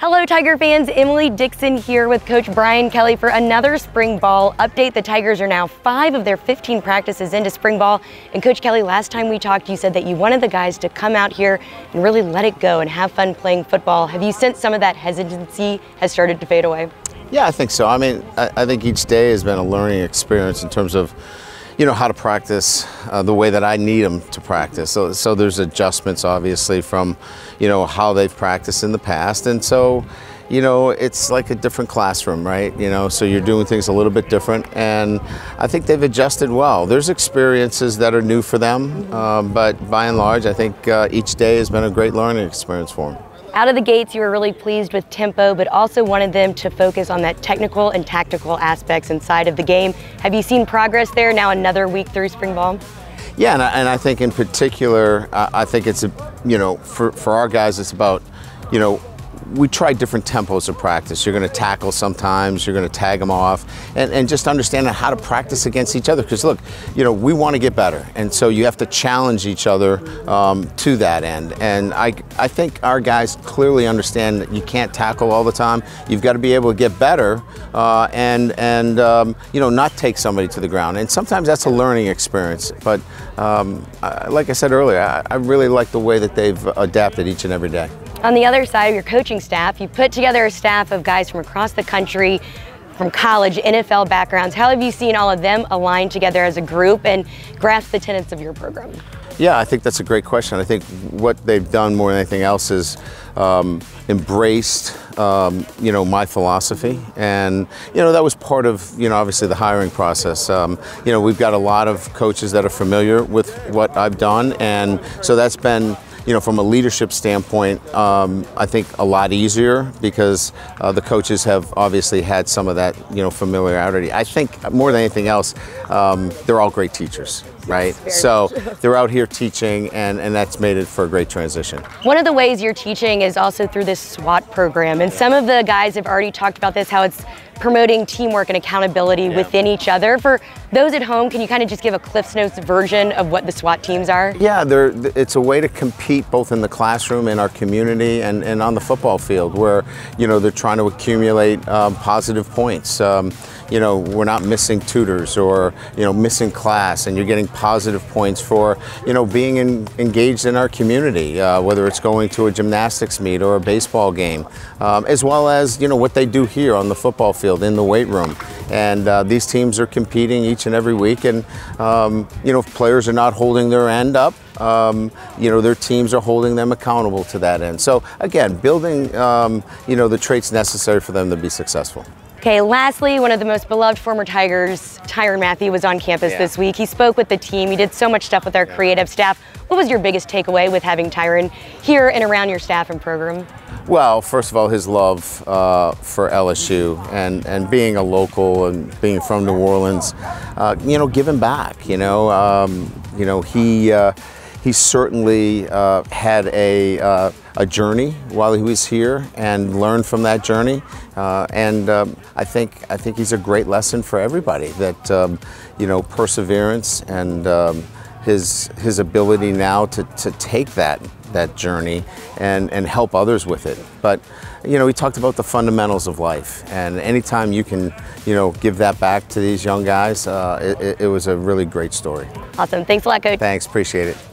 Hello, Tiger fans. Emily Dixon here with Coach Brian Kelly for another spring ball update. The Tigers are now five of their 15 practices into spring ball. And Coach Kelly, last time we talked, you said that you wanted the guys to come out here and really let it go and have fun playing football. Have you sensed some of that hesitancy has started to fade away? Yeah, I think so. I mean, I, I think each day has been a learning experience in terms of you know how to practice uh, the way that I need them to practice. So, so there's adjustments obviously from you know how they've practiced in the past, and so you know it's like a different classroom, right? You know, so you're doing things a little bit different, and I think they've adjusted well. There's experiences that are new for them, uh, but by and large, I think uh, each day has been a great learning experience for them. Out of the gates, you were really pleased with tempo, but also wanted them to focus on that technical and tactical aspects inside of the game. Have you seen progress there now another week through spring ball? Yeah, and I, and I think in particular, uh, I think it's, a, you know, for, for our guys, it's about, you know, we try different tempos of practice. You're going to tackle sometimes, you're going to tag them off, and, and just understanding how to practice against each other. Because look, you know, we want to get better, and so you have to challenge each other um, to that end. And I, I think our guys clearly understand that you can't tackle all the time. You've got to be able to get better uh, and, and um, you know, not take somebody to the ground. And sometimes that's a learning experience. But um, I, like I said earlier, I, I really like the way that they've adapted each and every day. On the other side of your coaching staff, you put together a staff of guys from across the country, from college, NFL backgrounds. How have you seen all of them align together as a group and grasp the tenets of your program? Yeah, I think that's a great question. I think what they've done more than anything else is um, embraced, um, you know, my philosophy, and you know that was part of, you know, obviously the hiring process. Um, you know, we've got a lot of coaches that are familiar with what I've done, and so that's been you know, from a leadership standpoint, um, I think a lot easier because uh, the coaches have obviously had some of that, you know, familiarity. I think more than anything else, um, they're all great teachers right? So they're out here teaching, and, and that's made it for a great transition. One of the ways you're teaching is also through this SWAT program, and some of the guys have already talked about this, how it's promoting teamwork and accountability yeah. within each other. For those at home, can you kind of just give a Cliff's Notes version of what the SWAT teams are? Yeah, it's a way to compete both in the classroom, in our community, and, and on the football field where, you know, they're trying to accumulate um, positive points. Um, you know, we're not missing tutors or, you know, missing class and you're getting positive points for, you know, being in, engaged in our community, uh, whether it's going to a gymnastics meet or a baseball game, um, as well as, you know, what they do here on the football field in the weight room. And uh, these teams are competing each and every week and, um, you know, if players are not holding their end up, um, you know, their teams are holding them accountable to that end. So again, building, um, you know, the traits necessary for them to be successful. Okay, lastly, one of the most beloved former Tigers, Tyrann Mathieu, was on campus yeah. this week. He spoke with the team. He did so much stuff with our creative staff. What was your biggest takeaway with having Tyrann here and around your staff and program? Well, first of all, his love uh, for LSU and, and being a local and being from New Orleans, uh, you know, giving back. You know, um, you know he. Uh, he certainly uh, had a, uh, a journey while he was here and learned from that journey. Uh, and um, I think I think he's a great lesson for everybody that um, you know perseverance and um, his his ability now to, to take that that journey and, and help others with it. But, you know, we talked about the fundamentals of life. And anytime you can, you know, give that back to these young guys, uh, it, it was a really great story. Awesome. Thanks a lot, Coach. Thanks. Appreciate it.